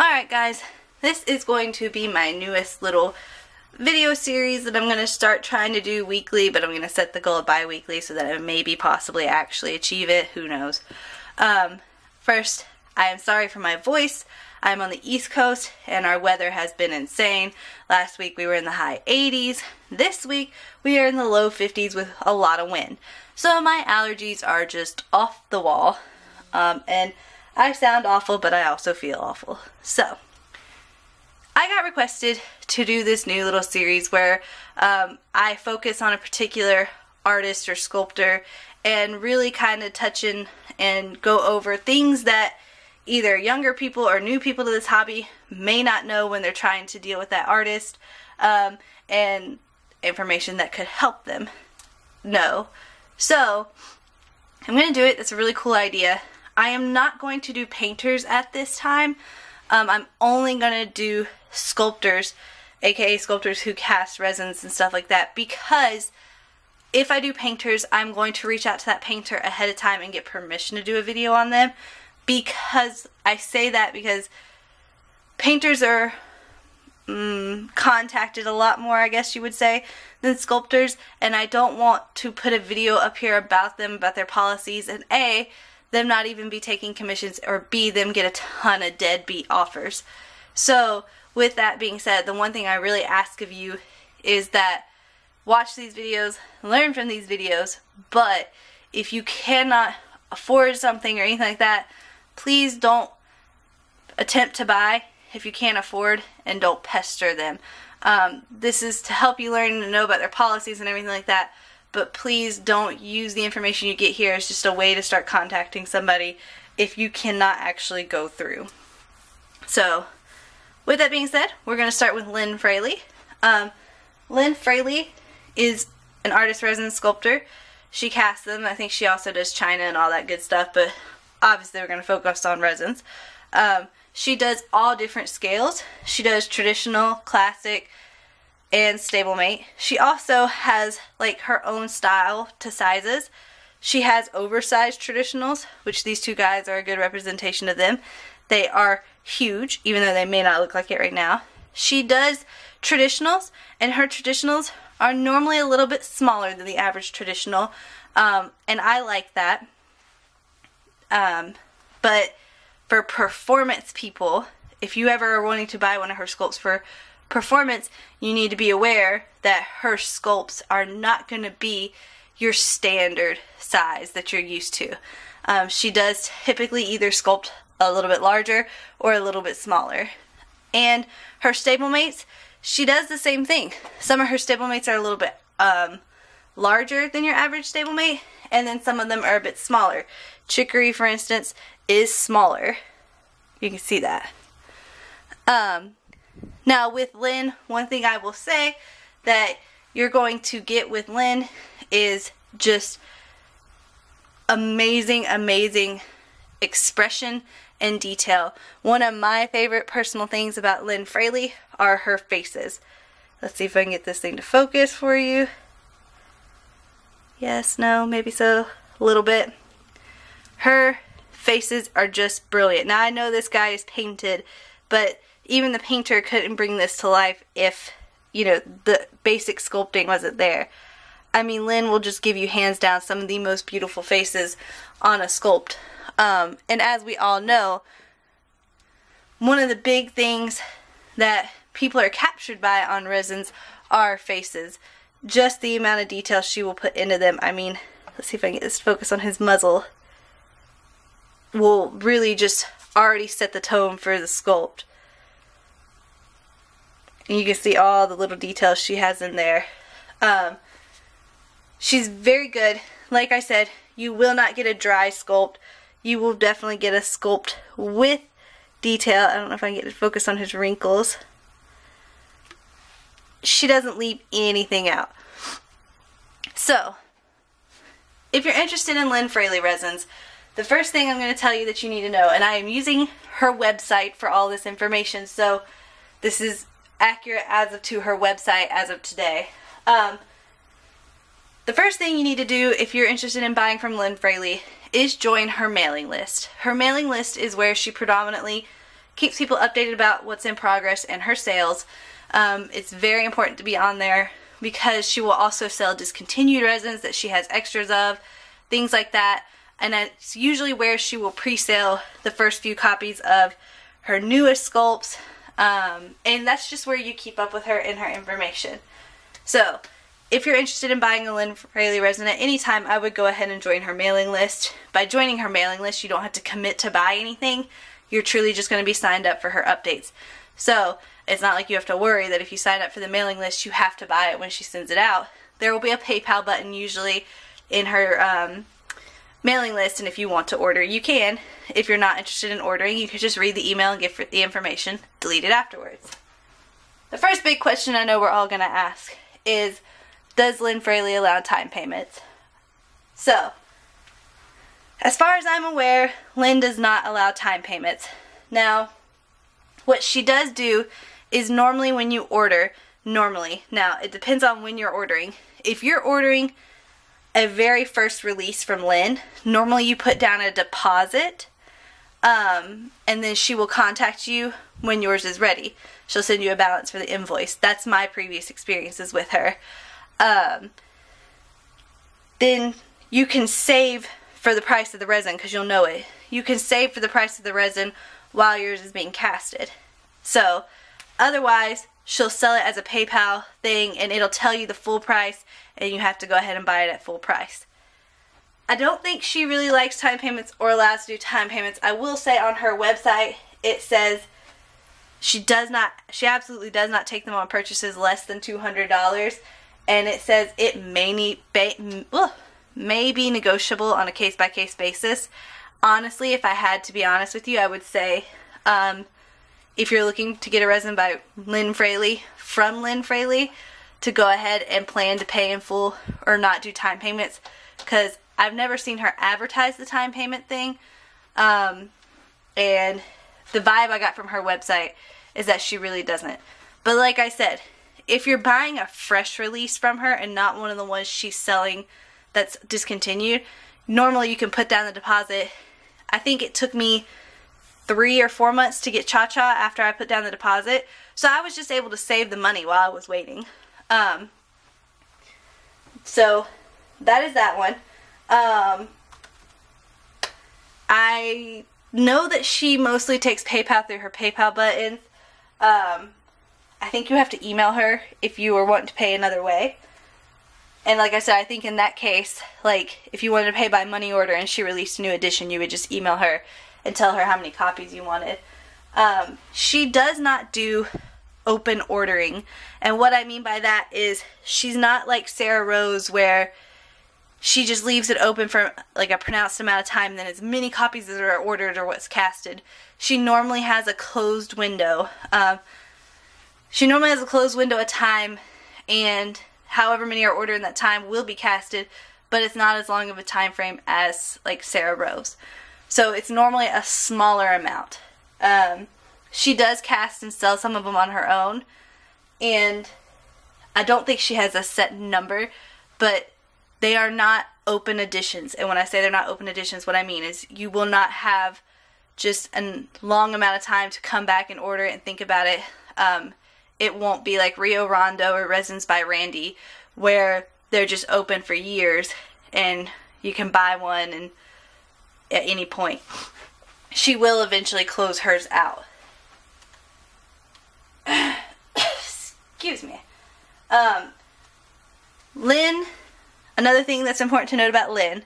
Alright guys, this is going to be my newest little video series that I'm going to start trying to do weekly, but I'm going to set the goal bi-weekly so that I maybe possibly actually achieve it. Who knows. Um, first, I am sorry for my voice. I'm on the East Coast and our weather has been insane. Last week we were in the high 80s. This week we are in the low 50s with a lot of wind. So my allergies are just off the wall. Um, and I sound awful, but I also feel awful. So, I got requested to do this new little series where um, I focus on a particular artist or sculptor and really kind of touch in and go over things that either younger people or new people to this hobby may not know when they're trying to deal with that artist um, and information that could help them know. So, I'm going to do it. That's a really cool idea. I am not going to do painters at this time. Um, I'm only going to do sculptors, aka sculptors who cast resins and stuff like that, because if I do painters, I'm going to reach out to that painter ahead of time and get permission to do a video on them. Because I say that because painters are mm, contacted a lot more, I guess you would say, than sculptors, and I don't want to put a video up here about them, about their policies, and A, them not even be taking commissions, or B, them get a ton of deadbeat offers. So, with that being said, the one thing I really ask of you is that watch these videos, learn from these videos, but if you cannot afford something or anything like that, please don't attempt to buy if you can't afford and don't pester them. Um, this is to help you learn and know about their policies and everything like that but please don't use the information you get here as just a way to start contacting somebody if you cannot actually go through. So, with that being said, we're going to start with Lynn Fraley. Um, Lynn Fraley is an artist resin sculptor. She casts them. I think she also does China and all that good stuff, but obviously we're going to focus on resins. Um, she does all different scales. She does traditional, classic, and stablemate. She also has like her own style to sizes. She has oversized traditionals, which these two guys are a good representation of them. They are huge, even though they may not look like it right now. She does traditionals, and her traditionals are normally a little bit smaller than the average traditional, um, and I like that. Um, but for performance people, if you ever are wanting to buy one of her sculpts for performance, you need to be aware that her sculpts are not going to be your standard size that you're used to. Um, she does typically either sculpt a little bit larger or a little bit smaller. And her stablemates, she does the same thing. Some of her stablemates are a little bit um, larger than your average stablemate, and then some of them are a bit smaller. Chicory, for instance, is smaller. You can see that. Um, now with Lynn, one thing I will say that you're going to get with Lynn is just amazing, amazing expression and detail. One of my favorite personal things about Lynn Fraley are her faces. Let's see if I can get this thing to focus for you. Yes, no, maybe so, a little bit. Her faces are just brilliant. Now I know this guy is painted, but even the painter couldn't bring this to life if, you know, the basic sculpting wasn't there. I mean, Lynn will just give you hands down some of the most beautiful faces on a sculpt. Um, and as we all know, one of the big things that people are captured by on resins are faces. Just the amount of detail she will put into them. I mean, let's see if I can get this focus on his muzzle. Will really just already set the tone for the sculpt. And you can see all the little details she has in there. Um, she's very good. Like I said, you will not get a dry sculpt. You will definitely get a sculpt with detail. I don't know if I can get to focus on his wrinkles. She doesn't leave anything out. So, if you're interested in Lynn Fraley resins, the first thing I'm going to tell you that you need to know, and I am using her website for all this information, so this is accurate as of to her website as of today. Um, the first thing you need to do if you're interested in buying from Lynn Fraley is join her mailing list. Her mailing list is where she predominantly keeps people updated about what's in progress and her sales. Um, it's very important to be on there because she will also sell discontinued resins that she has extras of, things like that. And that's usually where she will pre-sale the first few copies of her newest sculpts. Um, and that's just where you keep up with her and her information. So, if you're interested in buying a Lynn Fraley resin at any time, I would go ahead and join her mailing list. By joining her mailing list, you don't have to commit to buy anything. You're truly just going to be signed up for her updates. So, it's not like you have to worry that if you sign up for the mailing list, you have to buy it when she sends it out. There will be a PayPal button usually in her um, mailing list, and if you want to order, you can. If you're not interested in ordering, you can just read the email and get the information, delete it afterwards. The first big question I know we're all going to ask is Does Lynn Fraley allow time payments? So, as far as I'm aware, Lynn does not allow time payments. Now, what she does do is normally when you order, normally, now it depends on when you're ordering. If you're ordering a very first release from Lynn, normally you put down a deposit um, and then she will contact you when yours is ready. She'll send you a balance for the invoice. That's my previous experiences with her. Um, then you can save for the price of the resin because you'll know it. You can save for the price of the resin while yours is being casted. So, Otherwise, she'll sell it as a PayPal thing and it'll tell you the full price and you have to go ahead and buy it at full price. I don't think she really likes time payments or allows to do time payments. I will say on her website it says she does not she absolutely does not take them on purchases less than $200 and it says it may need may be negotiable on a case by case basis. Honestly, if I had to be honest with you, I would say um, if you're looking to get a resin by Lynn Fraley from Lynn Fraley to go ahead and plan to pay in full or not do time payments. Because I've never seen her advertise the time payment thing. Um, and the vibe I got from her website is that she really doesn't. But like I said if you're buying a fresh release from her and not one of the ones she's selling that's discontinued normally you can put down the deposit. I think it took me three or four months to get Cha Cha after I put down the deposit. So I was just able to save the money while I was waiting. Um, so that is that one. Um, I know that she mostly takes PayPal through her PayPal buttons. Um, I think you have to email her if you are wanting to pay another way. And like I said, I think in that case, like if you wanted to pay by money order and she released a new edition, you would just email her and tell her how many copies you wanted. Um, she does not do open ordering. And what I mean by that is she's not like Sarah Rose where she just leaves it open for like a pronounced amount of time then as many copies as are ordered or what's casted. She normally has a closed window. Um, she normally has a closed window of time and however many are ordered in that time will be casted but it's not as long of a time frame as like Sarah Rose. So it's normally a smaller amount. Um, she does cast and sell some of them on her own. And I don't think she has a set number, but they are not open editions. And when I say they're not open editions, what I mean is you will not have just a long amount of time to come back and order it and think about it. Um, it won't be like Rio Rondo or Resins by Randy, where they're just open for years and you can buy one and at any point. She will eventually close hers out. Excuse me. Um, Lynn, another thing that's important to note about Lynn,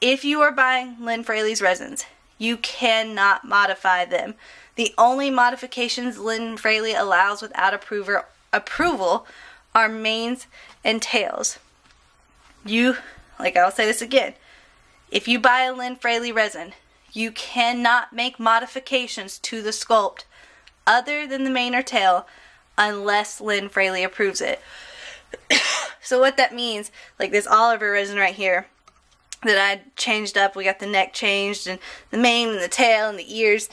if you are buying Lynn Fraley's resins, you cannot modify them. The only modifications Lynn Fraley allows without approver, approval are manes and tails. You, like I'll say this again, if you buy a Lynn Fraley resin, you cannot make modifications to the sculpt other than the mane or tail unless Lynn Fraley approves it. so what that means, like this Oliver resin right here that I changed up, we got the neck changed and the mane and the tail and the ears.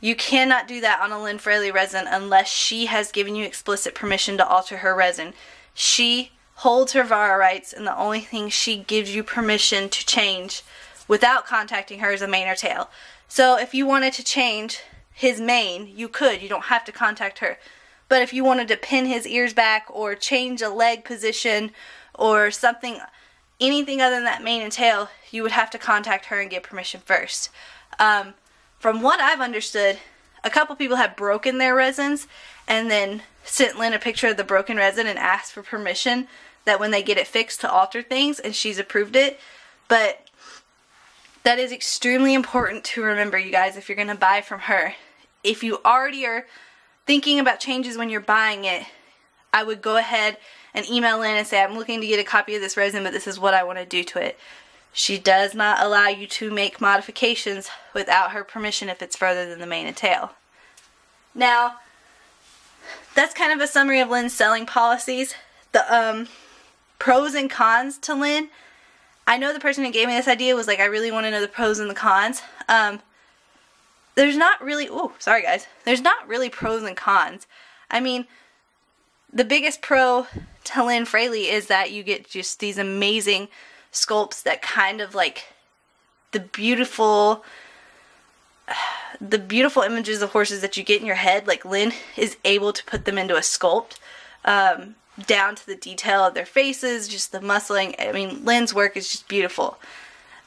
You cannot do that on a Lynn Fraley resin unless she has given you explicit permission to alter her resin. She holds her VARA rights and the only thing she gives you permission to change without contacting her is a mane or tail. So if you wanted to change his mane, you could. You don't have to contact her. But if you wanted to pin his ears back or change a leg position or something, anything other than that mane and tail, you would have to contact her and get permission first. Um, from what I've understood, a couple people have broken their resins and then sent Lynn a picture of the broken resin and asked for permission that when they get it fixed to alter things and she's approved it. But that is extremely important to remember, you guys, if you're going to buy from her. If you already are thinking about changes when you're buying it, I would go ahead and email in and say, I'm looking to get a copy of this resin, but this is what I want to do to it. She does not allow you to make modifications without her permission if it's further than the mane and tail. Now, that's kind of a summary of Lynn's selling policies. The um, pros and cons to Lynn. I know the person who gave me this idea was like, I really want to know the pros and the cons. Um, there's not really, oh, sorry guys, there's not really pros and cons. I mean, the biggest pro to Lynn Fraley is that you get just these amazing sculpts that kind of like the beautiful the beautiful images of horses that you get in your head like Lynn is able to put them into a sculpt um, down to the detail of their faces just the muscling I mean Lynn's work is just beautiful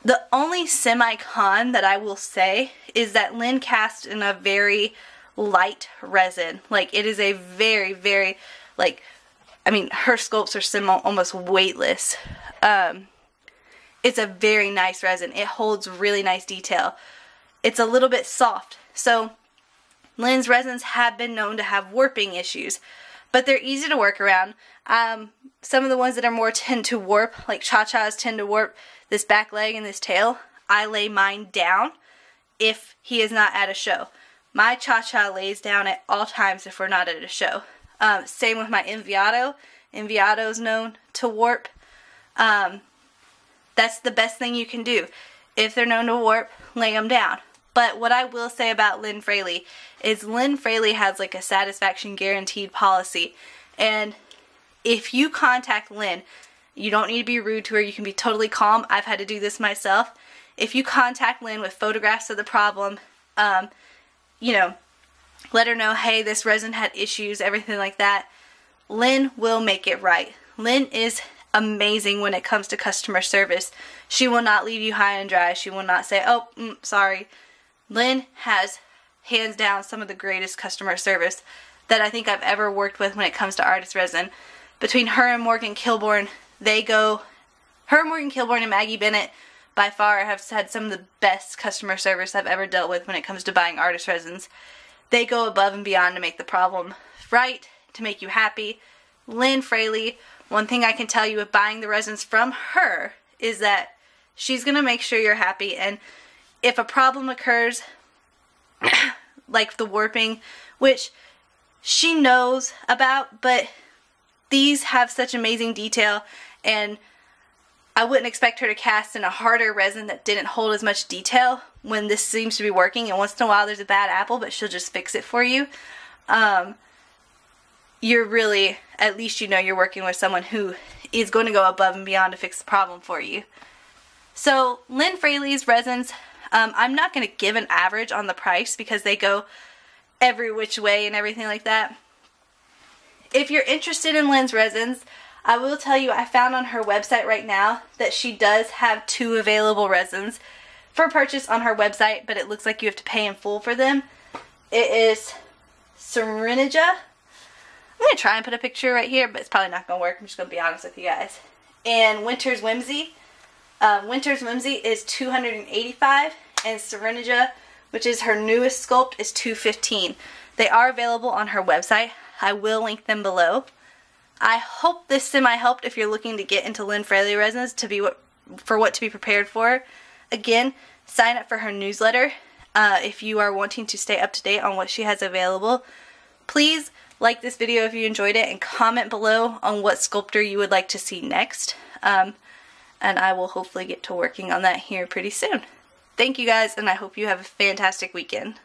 the only semi-con that I will say is that Lynn cast in a very light resin like it is a very very like I mean her sculpts are sim almost weightless um, it's a very nice resin. It holds really nice detail. It's a little bit soft. So Lynn's resins have been known to have warping issues, but they're easy to work around. Um, some of the ones that are more tend to warp, like Cha-Cha's tend to warp this back leg and this tail. I lay mine down if he is not at a show. My Cha-Cha lays down at all times if we're not at a show. Um, same with my Enviado. Enviado is known to warp. Um, that's the best thing you can do. If they're known to warp, lay them down. But what I will say about Lynn Fraley is Lynn Fraley has like a satisfaction guaranteed policy. And if you contact Lynn, you don't need to be rude to her. You can be totally calm. I've had to do this myself. If you contact Lynn with photographs of the problem, um, you know, let her know, hey, this resin had issues, everything like that. Lynn will make it right. Lynn is amazing when it comes to customer service. She will not leave you high and dry. She will not say, oh, mm, sorry. Lynn has hands down some of the greatest customer service that I think I've ever worked with when it comes to artist resin. Between her and Morgan Kilborn, they go, her, Morgan Kilborn, and Maggie Bennett by far have had some of the best customer service I've ever dealt with when it comes to buying artist resins. They go above and beyond to make the problem right, to make you happy. Lynn Fraley one thing I can tell you with buying the resins from her is that she's going to make sure you're happy. And if a problem occurs, like the warping, which she knows about, but these have such amazing detail and I wouldn't expect her to cast in a harder resin that didn't hold as much detail when this seems to be working and once in a while there's a bad apple but she'll just fix it for you. Um, you're really, at least you know you're working with someone who is going to go above and beyond to fix the problem for you. So Lynn Fraley's resins, um, I'm not going to give an average on the price because they go every which way and everything like that. If you're interested in Lynn's resins, I will tell you I found on her website right now that she does have two available resins for purchase on her website, but it looks like you have to pay in full for them. It is Serenija I'm going to try and put a picture right here, but it's probably not going to work. I'm just going to be honest with you guys. And Winter's Whimsy. Uh, Winter's Whimsy is 285 and Serenija, which is her newest sculpt, is 215. They are available on her website. I will link them below. I hope this semi helped if you're looking to get into Lynn Fraley resins to be what for what to be prepared for. Again, sign up for her newsletter uh, if you are wanting to stay up to date on what she has available. Please like this video if you enjoyed it and comment below on what sculptor you would like to see next. Um, and I will hopefully get to working on that here pretty soon. Thank you guys and I hope you have a fantastic weekend.